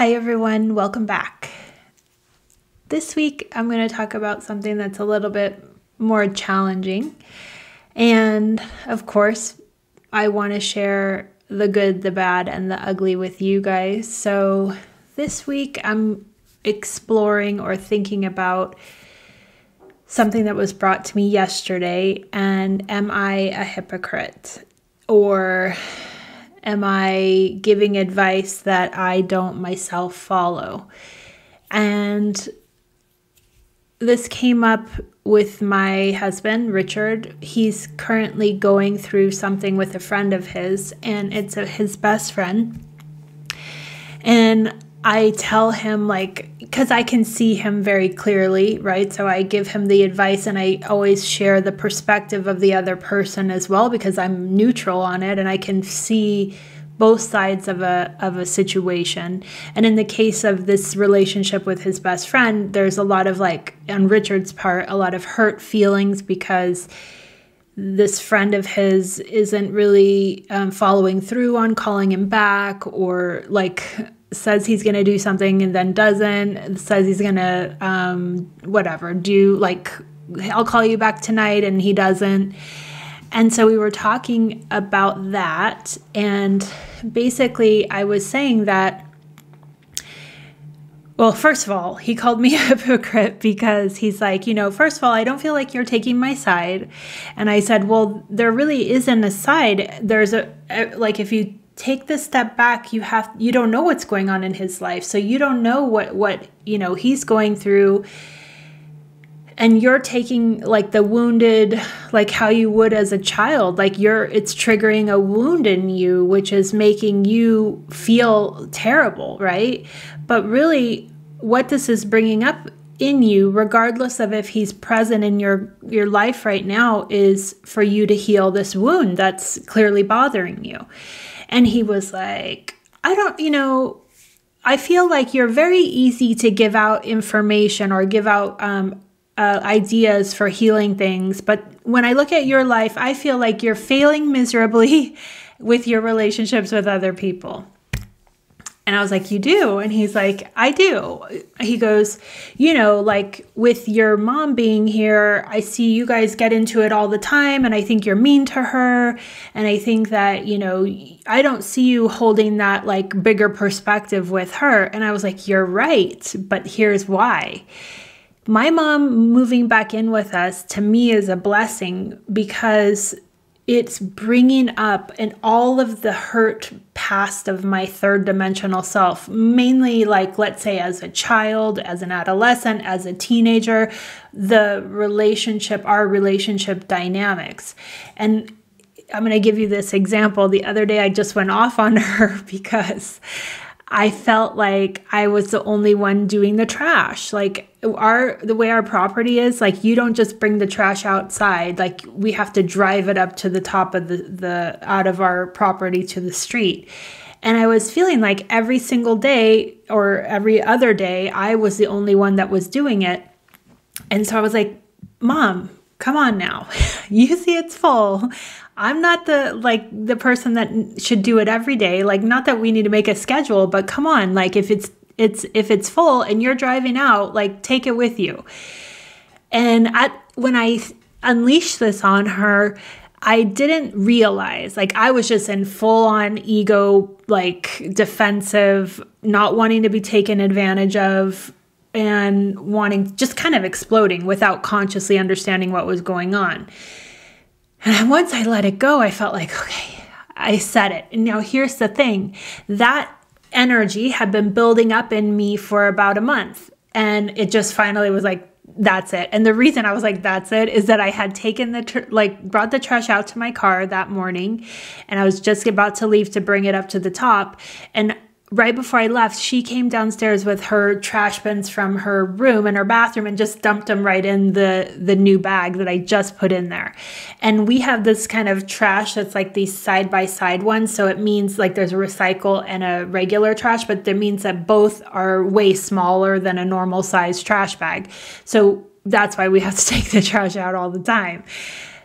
Hi, everyone. Welcome back. This week, I'm going to talk about something that's a little bit more challenging. And of course, I want to share the good, the bad, and the ugly with you guys. So this week, I'm exploring or thinking about something that was brought to me yesterday. And am I a hypocrite? Or am I giving advice that I don't myself follow? And this came up with my husband, Richard. He's currently going through something with a friend of his, and it's a, his best friend. And I tell him, like, because I can see him very clearly, right? So I give him the advice and I always share the perspective of the other person as well because I'm neutral on it and I can see both sides of a of a situation. And in the case of this relationship with his best friend, there's a lot of like on Richard's part, a lot of hurt feelings because this friend of his isn't really um, following through on calling him back or like says he's going to do something and then doesn't says he's going to um, whatever do like i'll call you back tonight and he doesn't and so we were talking about that and basically i was saying that well, first of all, he called me a hypocrite because he's like, you know, first of all, I don't feel like you're taking my side. And I said, well, there really isn't a side. There's a, like, if you take this step back you have you don't know what's going on in his life. So you don't know what what you know he's going through. And you're taking like the wounded like how you would as a child. Like you're it's triggering a wound in you which is making you feel terrible right? But really what this is bringing up in you regardless of if he's present in your your life right now is for you to heal this wound that's clearly bothering you and he was like, I don't, you know, I feel like you're very easy to give out information or give out um, uh, ideas for healing things. But when I look at your life, I feel like you're failing miserably with your relationships with other people. And I was like, You do? And he's like, I do. He goes, You know, like with your mom being here, I see you guys get into it all the time. And I think you're mean to her. And I think that, you know, I don't see you holding that like bigger perspective with her. And I was like, You're right. But here's why. My mom moving back in with us to me is a blessing because it's bringing up and all of the hurt past of my third dimensional self mainly like let's say as a child as an adolescent as a teenager the relationship our relationship dynamics. And i'm going to give you this example. The other day i just went off on her because I felt like I was the only one doing the trash. Like our the way our property is, like you don't just bring the trash outside. Like we have to drive it up to the top of the the out of our property to the street. And I was feeling like every single day or every other day I was the only one that was doing it. And so I was like, "Mom, come on now. you see it's full. I'm not the like the person that should do it every day. Like not that we need to make a schedule, but come on, like if it's it's if it's full and you're driving out, like take it with you. And at when I unleashed this on her, I didn't realize like I was just in full on ego like defensive, not wanting to be taken advantage of and wanting just kind of exploding without consciously understanding what was going on. And once I let it go, I felt like, okay, I said it. And now here's the thing that energy had been building up in me for about a month. And it just finally was like, that's it. And the reason I was like, that's it, is that I had taken the, tr- like, brought the trash out to my car that morning and I was just about to leave to bring it up to the top. And right before I left, she came downstairs with her trash bins from her room and her bathroom and just dumped them right in the the new bag that I just put in there. And we have this kind of trash that's like these side by side ones, so it means like there's a recycle and a regular trash, but that means that both are way smaller than a normal size trash bag. So that's why we have to take the trash out all the time.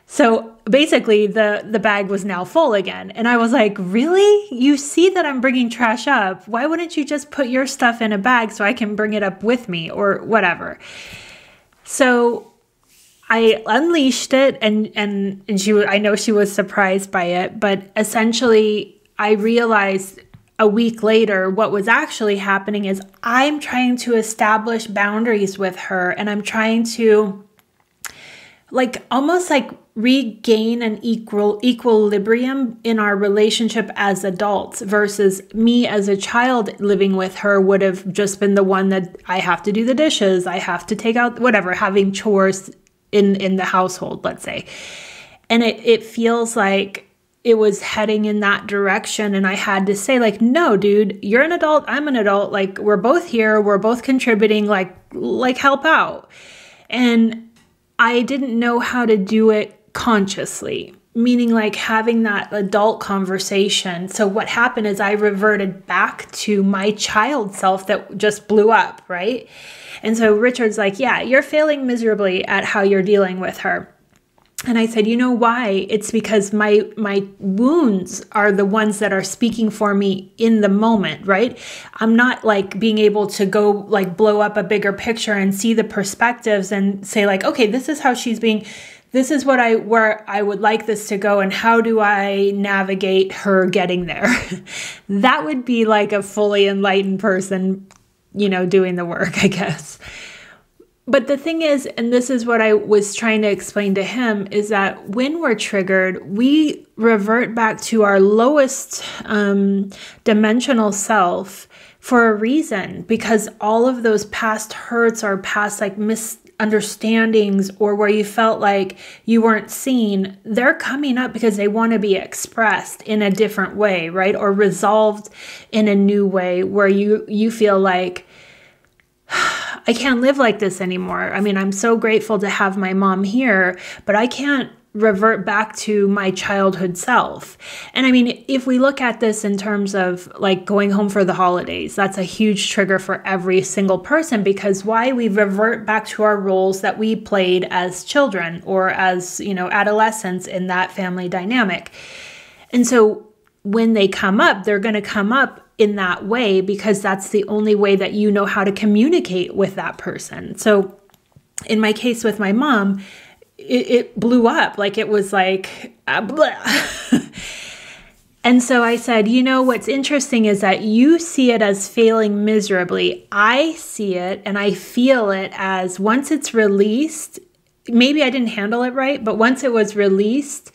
So basically the the bag was now full again and I was like, "Really? You see that I'm bringing trash up. Why wouldn't you just put your stuff in a bag so I can bring it up with me or whatever?" So I unleashed it and and and she I know she was surprised by it, but essentially I realized a week later what was actually happening is I'm trying to establish boundaries with her and I'm trying to like almost like regain an equal equilibrium in our relationship as adults versus me as a child living with her would have just been the one that I have to do the dishes, I have to take out whatever, having chores in in the household, let's say. And it it feels like it was heading in that direction and I had to say like no dude you're an adult I'm an adult like we're both here we're both contributing like like help out and I didn't know how to do it consciously meaning like having that adult conversation so what happened is I reverted back to my child self that just blew up right and so Richard's like, Yeah, you're failing miserably at how you're dealing with her. And I said, "You know why? It's because my my wounds are the ones that are speaking for me in the moment, right? I'm not like being able to go like blow up a bigger picture and see the perspectives and say like, "Okay, this is how she's being this is what I where I would like this to go and how do I navigate her getting there?" that would be like a fully enlightened person you know, doing the work, I guess. But the thing is, and this is what I was trying to explain to him, is that when we're triggered, we revert back to our lowest um, dimensional self for a reason because all of those past hurts or past like misunderstandings or where you felt like you weren't seen, they're coming up because they want to be expressed in a different way, right? Or resolved in a new way where you you feel like I can't live like this anymore. I mean, I'm so grateful to have my mom here, but I can't revert back to my childhood self. And I mean, if we look at this in terms of like going home for the holidays, that's a huge trigger for every single person because why we revert back to our roles that we played as children or as, you know, adolescents in that family dynamic. And so when they come up, they're going to come up in that way because that's the only way that you know how to communicate with that person. So, in my case with my mom, it, it blew up. Like it was like, uh, and so I said, you know, what's interesting is that you see it as failing miserably. I see it and I feel it as once it's released, maybe I didn't handle it right, but once it was released,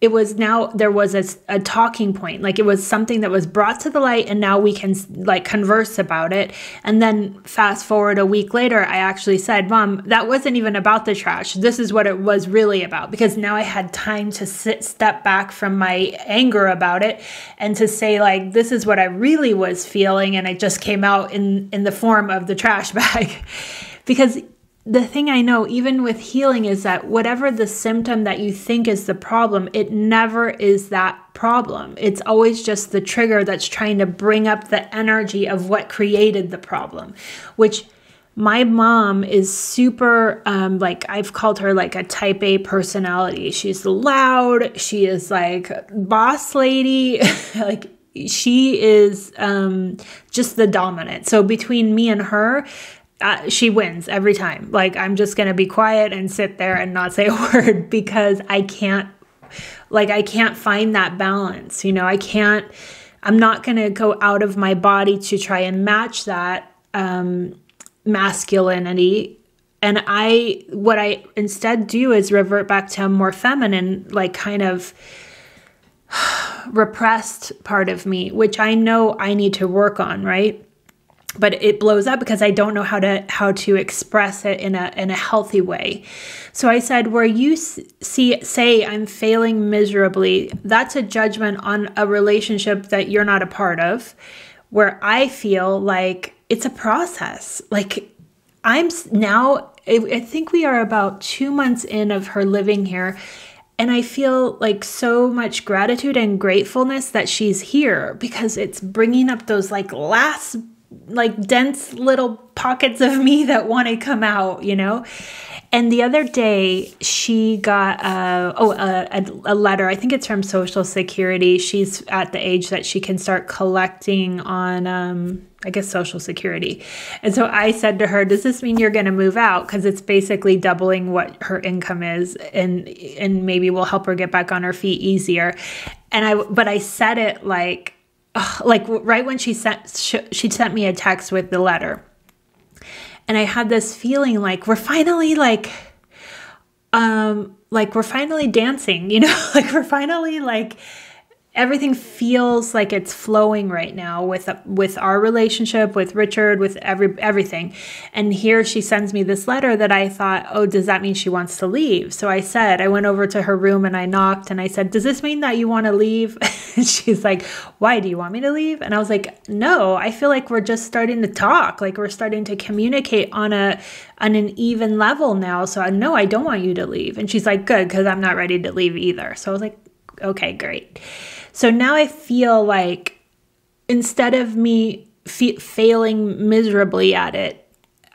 it was now there was a, a, talking point. Like it was something that was brought to the light and now we can like converse about it. And then fast forward a week later i actually said mom that wasn't even about the trash. This is what it was really about. Because now i had time to sit step back from my anger about it and to say like this is what i really was feeling and it just came out in in the form of the trash bag. Because the thing I know, even with healing, is that whatever the symptom that you think is the problem, it never is that problem. It's always just the trigger that's trying to bring up the energy of what created the problem, which my mom is super um, like i've called her like a type a personality. She's loud. She is like boss lady. Like she is um, just the dominant. So between me and her uh, she wins every time. Like, I'm just going to be quiet and sit there and not say a word because I can't, like, I can't find that balance. You know, I can't, I'm not going to go out of my body to try and match that um, masculinity. And I, what I instead do is revert back to a more feminine, like, kind of repressed part of me, which I know I need to work on, right? But it blows up because I don't know how to how to express it in a in a healthy way. So I said where you see say I'm failing miserably, that's a judgment on a relationship that you're not a part of where I feel like it's a process. Like I'm now I think we are about 2 months in of her living here and I feel like so much gratitude and gratefulness that she's here because it's bringing up those like last like dense little pockets of me that want to come out, you know? And the other day, she got uh, oh a, a, letter. I think it's from Social Security. She's at the age that she can start collecting on, um, I guess, Social Security. And so I said to her, "Does this mean you're going to move out? Because it's basically doubling what her income is, and and maybe we'll help her get back on her feet easier." And I, but I said it like, like right when she sent she sent me a text with the letter and I had this feeling like we're finally like um like we're finally dancing, you know? like we're finally like everything feels like it's flowing right now with with our relationship with Richard with every everything. And here she sends me this letter that I thought, "Oh, does that mean she wants to leave?" So I said, I went over to her room and I knocked and I said, "Does this mean that you want to leave?" she's like, "Why do you want me to leave?" And I was like, "No, I feel like we're just starting to talk, like we're starting to communicate on a on an even level now. So I no, I don't want you to leave." And she's like, "Good, cuz I'm not ready to leave either." So I was like, "Okay, great." So now I feel like instead of me f- failing miserably at it,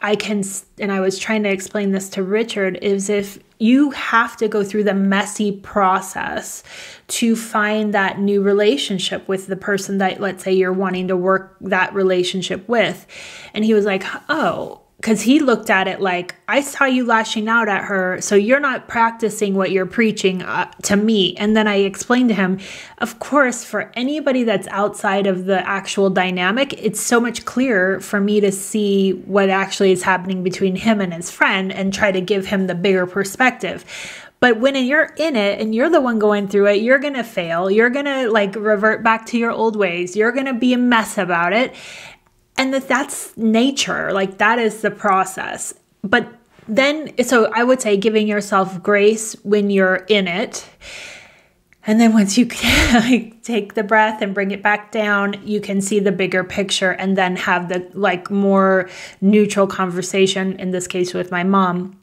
I can, and I was trying to explain this to Richard, is if you have to go through the messy process to find that new relationship with the person that, let's say, you're wanting to work that relationship with. And he was like, oh, because he looked at it like i saw you lashing out at her so you're not practicing what you're preaching uh, to me and then i explained to him of course for anybody that's outside of the actual dynamic it's so much clearer for me to see what actually is happening between him and his friend and try to give him the bigger perspective but when you're in it and you're the one going through it, you're going to fail. You're going to like revert back to your old ways. You're going to be a mess about it and that that's nature like that is the process. But then so i would say giving yourself grace when you're in it. And then once you take the breath and bring it back down, you can see the bigger picture and then have the like more neutral conversation, in this case with my mom,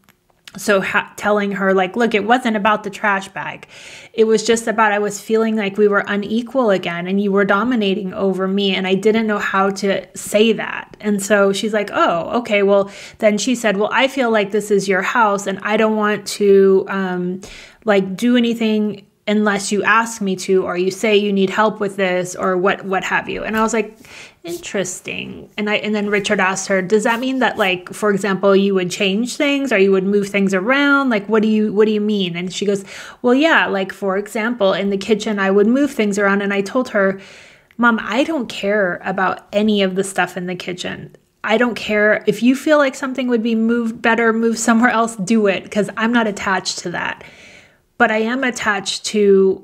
so ha- telling her like look it wasn't about the trash bag. It was just about i was feeling like we were unequal again and you were dominating over me and i didn't know how to say that. And so she's like oh okay well then she said well i feel like this is your house and i don't want to um like do anything unless you ask me to or you say you need help with this or what what have you. And i was like interesting. And i and then richard asked her does that mean that like for example you would change things or you would move things around? Like what do you what do you mean? And she goes well yeah like for example in the kitchen i would move things around. And i told her mom i don't care about any of the stuff in the kitchen. I don't care. If you feel like something would be moved better, move somewhere else, do it because I'm not attached to that but I am attached to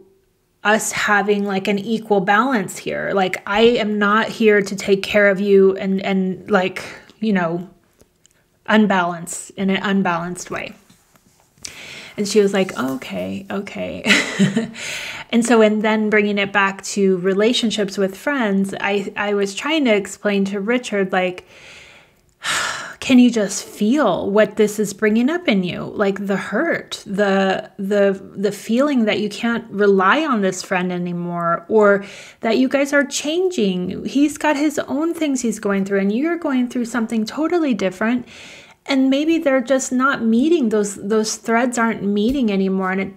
us having like an equal balance here. Like I am not here to take care of you and and like, you know, unbalance in an unbalanced way. And she was like, okay, okay. and so, and then bringing it back to relationships with friends, I, I was trying to explain to Richard, like, can you just feel what this is bringing up in you? Like the hurt the the the feeling that you can't rely on this friend anymore or that you guys are changing. He's got his own things he's going through and you're going through something totally different. And maybe they're just not meeting. Those those threads aren't meeting anymore. And it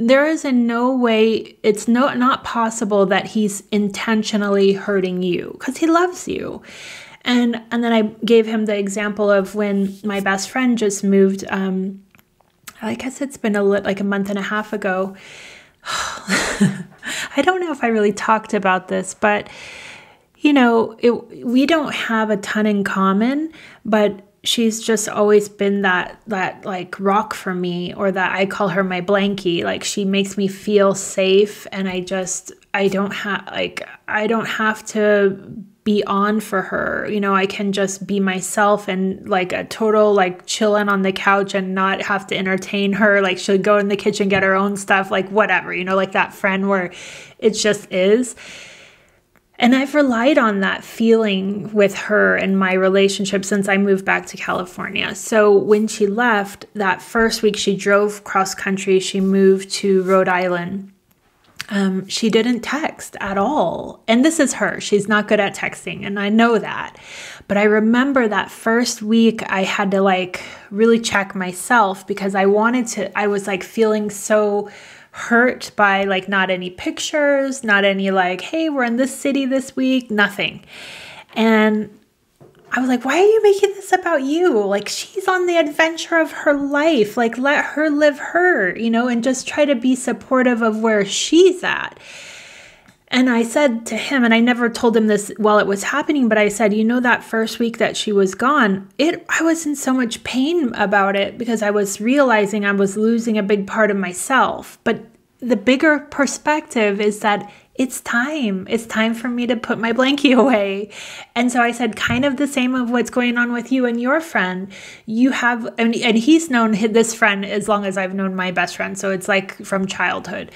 there is in no way it's no not possible that he's intentionally hurting you because he loves you and and then I gave him the example of when my best friend just moved. Um, I guess it's been a like a month and a half ago. I don't know if I really talked about this, but you know, it, we don't have a ton in common, but she's just always been that that like rock for me or that I call her my blankie like she makes me feel safe and I just I don't have like I don't have to be on for her. You know, I can just be myself and like a total like chilling on the couch and not have to entertain her. Like she'll go in the kitchen, get her own stuff, like whatever, you know, like that friend where it just is. And I've relied on that feeling with her and my relationship since I moved back to California. So when she left, that first week she drove cross country, she moved to Rhode Island um, she didn't text at all. And this is her. She's not good at texting. And I know that. But I remember that first week, I had to like really check myself because I wanted to, I was like feeling so hurt by like not any pictures, not any like, hey, we're in this city this week, nothing. And I was like, why are you making this about you? Like, she's on the adventure of her life. Like, let her live her, you know, and just try to be supportive of where she's at. And I said to him, and I never told him this while it was happening, but I said, you know, that first week that she was gone, it I was in so much pain about it because I was realizing I was losing a big part of myself. But the bigger perspective is that it's time. It's time for me to put my blankie away. And so I said, kind of the same of what's going on with you and your friend. You have, and, and he's known this friend as long as I've known my best friend. So it's like from childhood.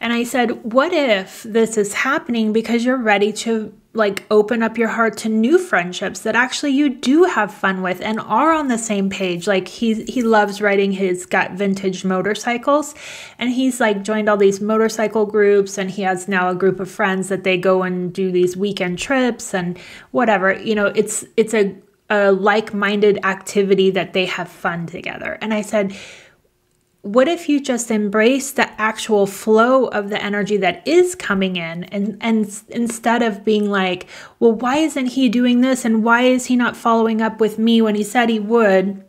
And I said, what if this is happening because you're ready to like open up your heart to new friendships that actually you do have fun with and are on the same page? Like he he loves riding his got vintage motorcycles. And he's like joined all these motorcycle groups and he has now a group of friends that they go and do these weekend trips and whatever. You know it's it's a a like-minded activity that they have fun together. And i said what if you just embrace the actual flow of the energy that is coming in and and instead of being like well why isn't he doing this and why is he not following up with me when he said he would?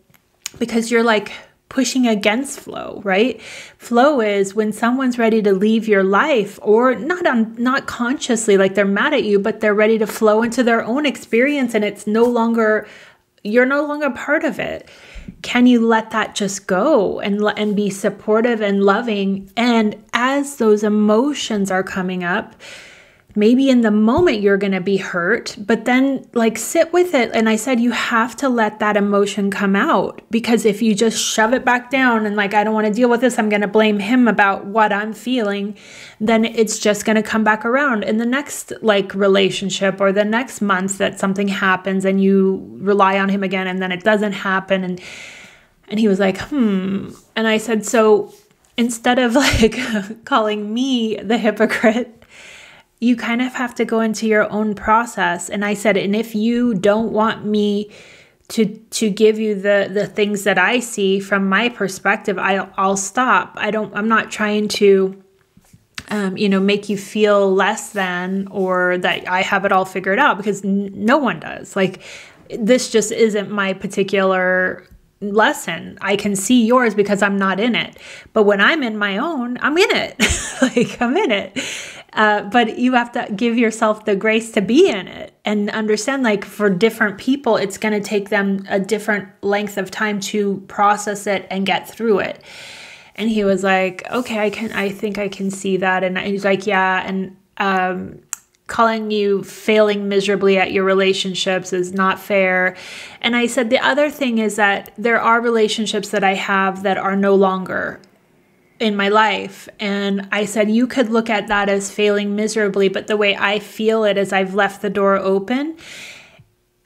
Because you're like pushing against flow right? Flow is when someone's ready to leave your life or not on not consciously like they're mad at you but they're ready to flow into their own experience and it's no longer you're no longer part of it can you let that just go and and be supportive and loving? And as those emotions are coming up maybe in the moment you're going to be hurt but then like sit with it. And i said you have to let that emotion come out because if you just shove it back down and like i don't want to deal with this i'm going to blame him about what i'm feeling then it's just going to come back around. In the next like relationship or the next month that something happens and you rely on him again and then it doesn't happen and and he was like hmm. And i said so instead of like calling me the hypocrite you kind of have to go into your own process and i said and if you don't want me to to give you the the things that i see from my perspective I'll i'll stop i don't i'm not trying to um, you know make you feel less than or that i have it all figured out because no one does like this just isn't my particular lesson. I can see yours because I'm not in it. But when I'm in my own, I'm in it. like I'm in it. Uh, but you have to give yourself the grace to be in it and understand like for different people, it's going to take them a different length of time to process it and get through it. And he was like, okay, I can, I think I can see that. And he's like, yeah. And, um, calling you failing miserably at your relationships is not fair. And I said, the other thing is that there are relationships that I have that are no longer in my life. And I said, you could look at that as failing miserably, but the way I feel it is I've left the door open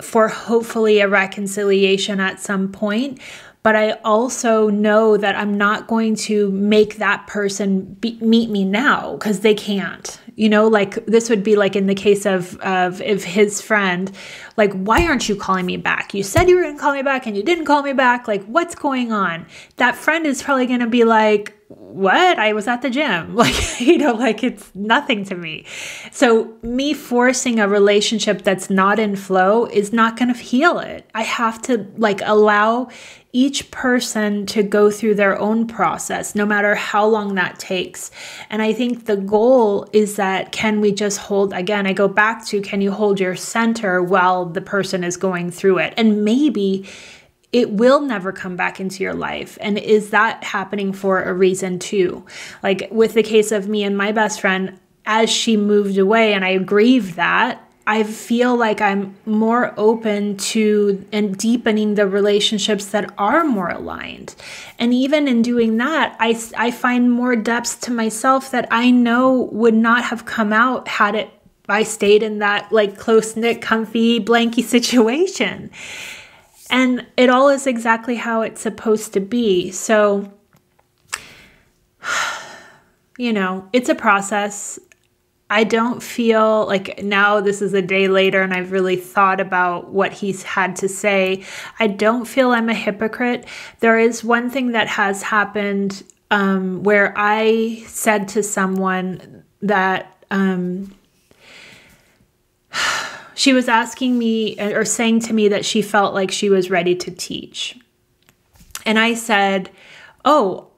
for hopefully a reconciliation at some point but I also know that I'm not going to make that person be, meet me now because they can't. You know, like this would be like in the case of of if his friend, like, why aren't you calling me back? You said you were gonna call me back and you didn't call me back. Like, what's going on? That friend is probably gonna be like, what? I was at the gym. Like, you know, like it's nothing to me. So, me forcing a relationship that's not in flow is not going to heal it. I have to like allow each person to go through their own process, no matter how long that takes. And I think the goal is that can we just hold, again, I go back to can you hold your center while the person is going through it? And maybe it will never come back into your life. And is that happening for a reason too? Like with the case of me and my best friend, as she moved away, and I grieve that, I feel like I'm more open to and deepening the relationships that are more aligned. And even in doing that, I, I find more depths to myself that I know would not have come out had it I stayed in that like close knit, comfy, blanky situation. And it all is exactly how it's supposed to be. So you know, it's a process. I don't feel like now this is a day later and I've really thought about what he's had to say. I don't feel I'm a hypocrite. There is one thing that has happened um, where I said to someone that um, she was asking me uh, or saying to me that she felt like she was ready to teach. And I said, Oh,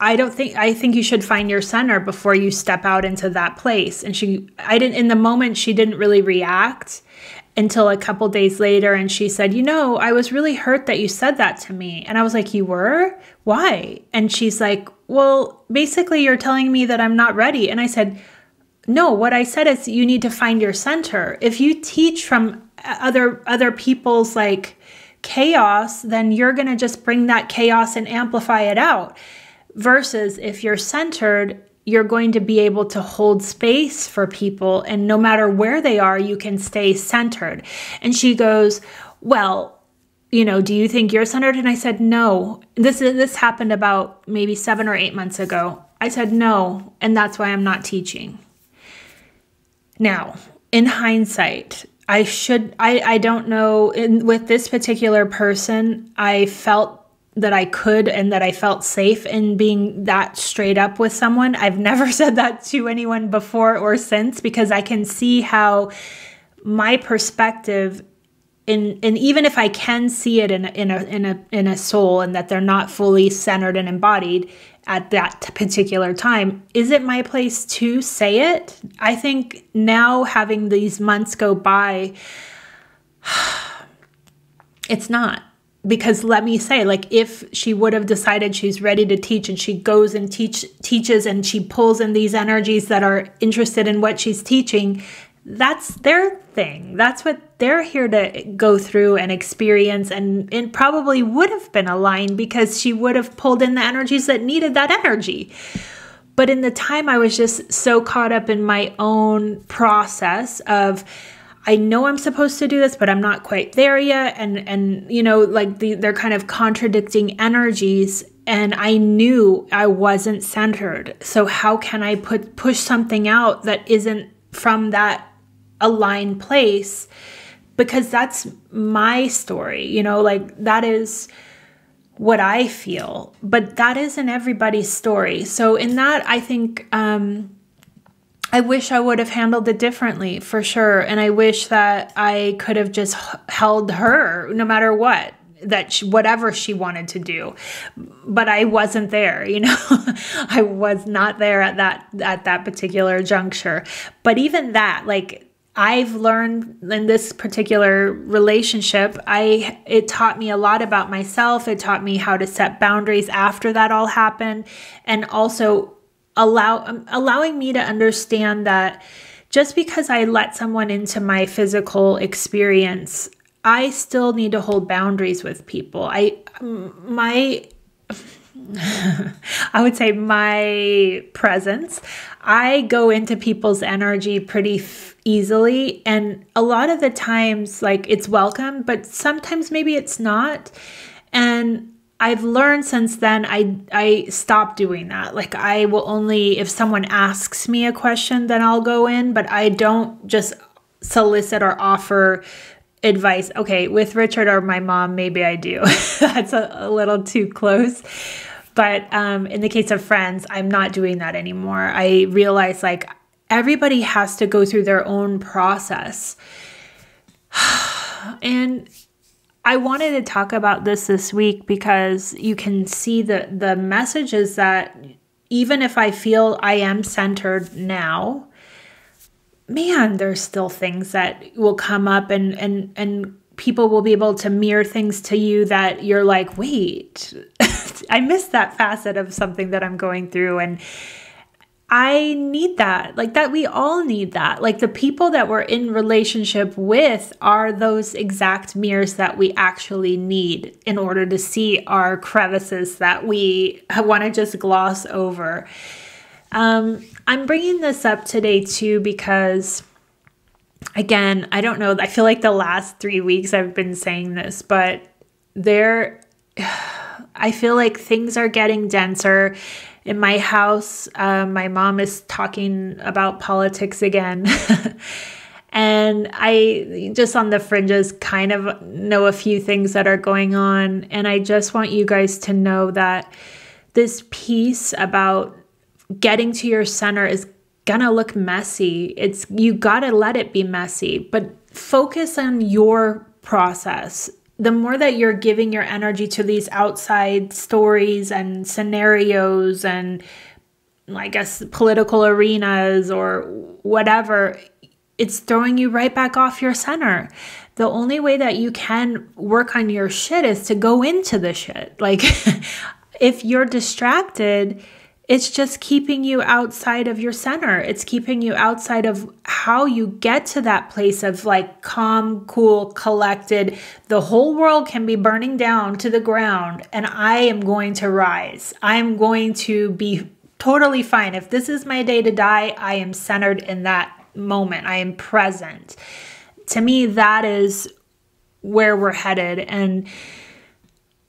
I don't think I think you should find your center before you step out into that place. And she I didn't in the moment she didn't really react until a couple days later and she said, "You know, I was really hurt that you said that to me." And I was like, "You were? Why?" And she's like, "Well, basically you're telling me that I'm not ready." And I said, "No, what I said is you need to find your center. If you teach from uh, other other people's like chaos, then you're going to just bring that chaos and amplify it out." Versus if you're centered, you're going to be able to hold space for people. And no matter where they are, you can stay centered. And she goes, Well, you know, do you think you're centered? And I said, No. This is this happened about maybe seven or eight months ago. I said no, and that's why I'm not teaching. Now, in hindsight, I should I I don't know in with this particular person, I felt that I could and that I felt safe in being that straight up with someone. I've never said that to anyone before or since because I can see how my perspective in and even if I can see it in a, in a in a in a soul and that they're not fully centered and embodied at that particular time, is it my place to say it? I think now having these months go by it's not because let me say like if she would have decided she's ready to teach and she goes and teach teaches and she pulls in these energies that are interested in what she's teaching that's their thing that's what they're here to go through and experience and it probably would have been aligned because she would have pulled in the energies that needed that energy but in the time i was just so caught up in my own process of I know I'm supposed to do this, but I'm not quite there yet. And, and, you know, like the, they're kind of contradicting energies. And I knew I wasn't centered. So how can I put, push something out that isn't from that aligned place? Because that's my story, you know, like that is, what I feel, but that isn't everybody's story. So in that, I think um, I wish I would have handled it differently for sure. And I wish that I could have just held her no matter what that she, whatever she wanted to do but i wasn't there you know i was not there at that at that particular juncture but even that like I've learned in this particular relationship, I it taught me a lot about myself. It taught me how to set boundaries after that all happened and also allow um, allowing me to understand that just because I let someone into my physical experience, I still need to hold boundaries with people. I my I would say my presence. I go into people's energy pretty f- easily and a lot of the times like it's welcome, but sometimes maybe it's not. And I've learned since then I I stopped doing that. Like I will only if someone asks me a question then I'll go in, but I don't just solicit or offer advice. Okay, with Richard or my mom maybe I do. That's a, a, little too close. But um, in the case of friends, I'm not doing that anymore. I realize like everybody has to go through their own process. and I wanted to talk about this this week because you can see the the message is that even if I feel I am centered now, man, there's still things that will come up and and and people will be able to mirror things to you that you're like, wait, I miss that facet of something that I'm going through and I need that. Like that we all need that. Like the people that we're in relationship with are those exact mirrors that we actually need in order to see our crevices that we want to just gloss over. Um, I'm bringing this up today too because again, I don't know, I feel like the last 3 weeks I've been saying this, but there I feel like things are getting denser in my house, uh, my mom is talking about politics again. and I just on the fringes kind of know a few things that are going on. And I just want you guys to know that this piece about getting to your center is gonna look messy. It's you gotta let it be messy, but focus on your process. The more that you're giving your energy to these outside stories and scenarios and I guess political arenas or whatever, it's throwing you right back off your center. The only way that you can work on your shit is to go into the shit. Like, if you're distracted, it's just keeping you outside of your center. It's keeping you outside of how you get to that place of like calm, cool, collected. The whole world can be burning down to the ground, and I am going to rise. I'm going to be totally fine. If this is my day to die, I am centered in that moment. I am present. To me, that is where we're headed. And,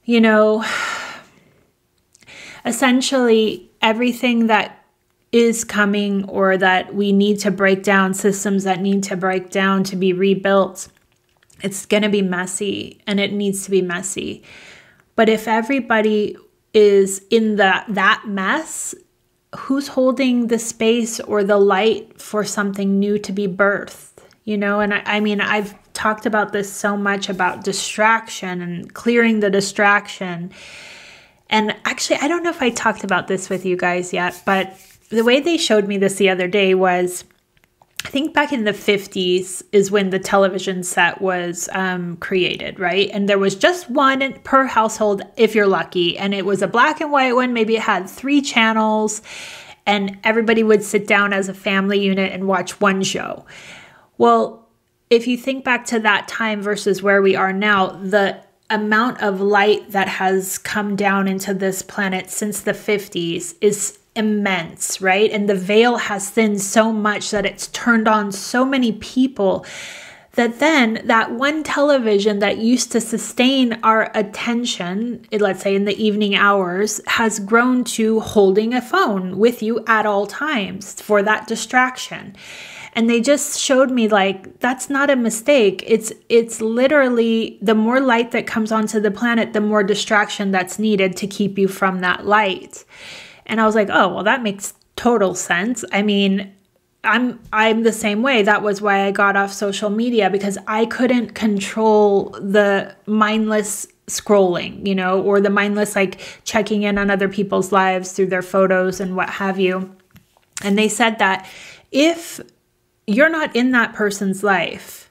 you know, essentially, everything that is coming or that we need to break down, systems that need to break down to be rebuilt, it's going to be messy and it needs to be messy. But if everybody is in the that mess, who's holding the space or the light for something new to be birthed? You know, and I, I mean, I've talked about this so much about distraction and clearing the distraction and actually, I don't know if I talked about this with you guys yet, but the way they showed me this the other day was I think back in the 50s is when the television set was um, created, right? And there was just one per household if you're lucky. And it was a black and white one. Maybe it had three channels, and everybody would sit down as a family unit and watch one show. Well, if you think back to that time versus where we are now, the amount of light that has come down into this planet since the 50s is immense, right? And the veil has thinned so much that it's turned on so many people that then that one television that used to sustain our attention, let's say in the evening hours, has grown to holding a phone with you at all times for that distraction and they just showed me like that's not a mistake. It's it's literally the more light that comes onto the planet the more distraction that's needed to keep you from that light. And i was like oh well that makes total sense. I mean i'm i'm the same way. That was why i got off social media because i couldn't control the mindless scrolling you know or the mindless like checking in on other people's lives through their photos and what have you. And they said that if you're not in that person's life.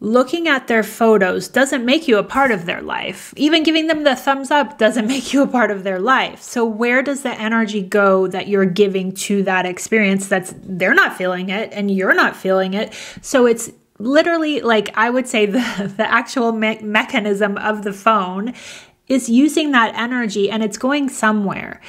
Looking at their photos doesn't make you a part of their life. Even giving them the thumbs up doesn't make you a part of their life. So where does the energy go that you're giving to that experience that's they're not feeling it and you're not feeling it? So it's literally like I would say the the actual me- mechanism of the phone is using that energy and it's going somewhere.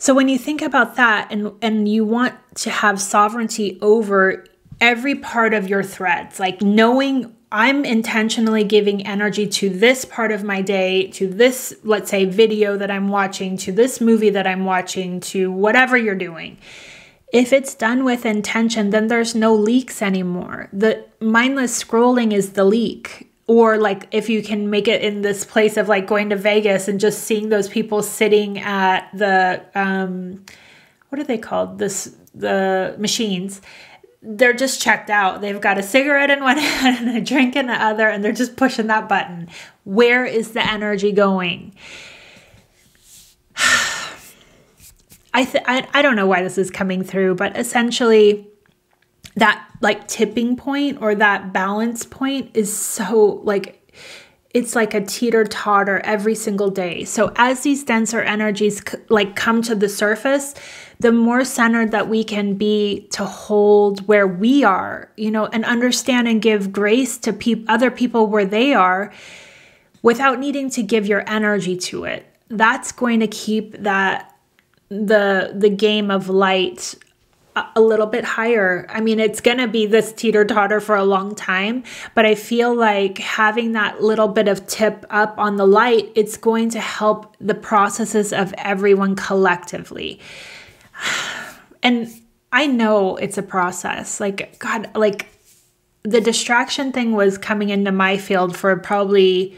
So when you think about that and and you want to have sovereignty over every part of your threads, like knowing I'm intentionally giving energy to this part of my day, to this, let's say, video that I'm watching, to this movie that I'm watching, to whatever you're doing. If it's done with intention, then there's no leaks anymore. The mindless scrolling is the leak or like if you can make it in this place of like going to Vegas and just seeing those people sitting at the um what are they called? This the machines. They're just checked out. They've got a cigarette in one hand and a drink in the other and they're just pushing that button. Where is the energy going? I, th- I I don't know why this is coming through but essentially that like tipping point or that balance point is so like it's like a teeter totter every single day. So as these denser energies like come to the surface, the more centered that we can be to hold where we are, you know, and understand and give grace to pe- other people where they are without needing to give your energy to it. That's going to keep that the the game of light a little bit higher. I mean, it's going to be this teeter totter for a long time, but I feel like having that little bit of tip up on the light, it's going to help the processes of everyone collectively. And I know it's a process. Like, God, like the distraction thing was coming into my field for probably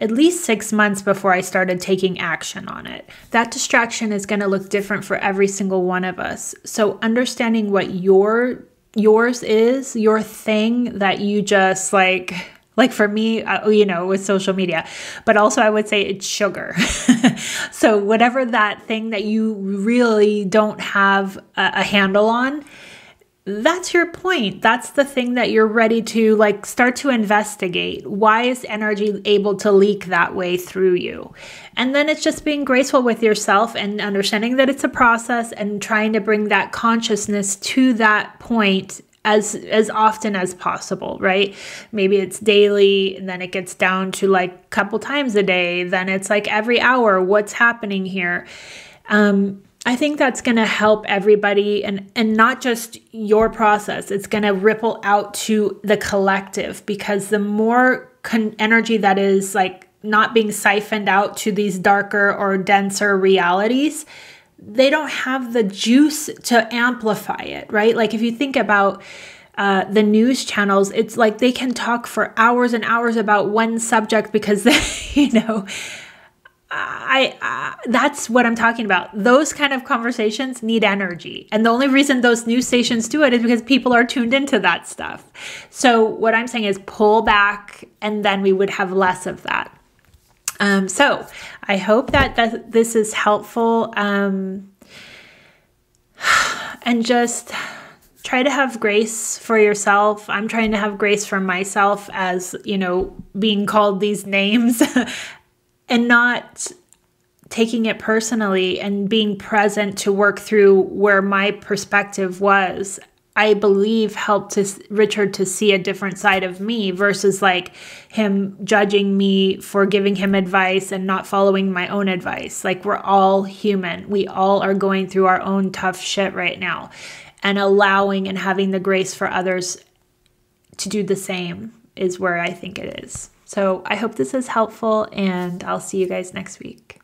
at least six months before I started taking action on it. That distraction is going to look different for every single one of us. So understanding what your yours is, your thing that you just like like for me, uh, you know, with social media, but also I would say it's sugar. so whatever that thing that you really don't have a, a handle on, that's your point. That's the thing that you're ready to like start to investigate. Why is energy able to leak that way through you? And then it's just being graceful with yourself and understanding that it's a process and trying to bring that consciousness to that point as as often as possible, right? Maybe it's daily and then it gets down to like a couple times a day, then it's like every hour what's happening here. Um I think that's going to help everybody and and not just your process. It's going to ripple out to the collective because the more energy that is like not being siphoned out to these darker or denser realities, they don't have the juice to amplify it, right? Like if you think about uh, the news channels, it's like they can talk for hours and hours about one subject because they, you know, I, uh, that's what I'm talking about. Those kind of conversations need energy. And the only reason those news stations do it is because people are tuned into that stuff. So what I'm saying is pull back and then we would have less of that. Um, so I hope that, that this is helpful. Um, and just try to have grace for yourself. I'm trying to have grace for myself as, you know, being called these names and not taking it personally and being present to work through where my perspective was i believe helped to richard to see a different side of me versus like him judging me for giving him advice and not following my own advice. Like we're all human. We all are going through our own tough shit right now and allowing and having the grace for others to do the same is where i think it is so I hope this is helpful, and I'll see you guys next week.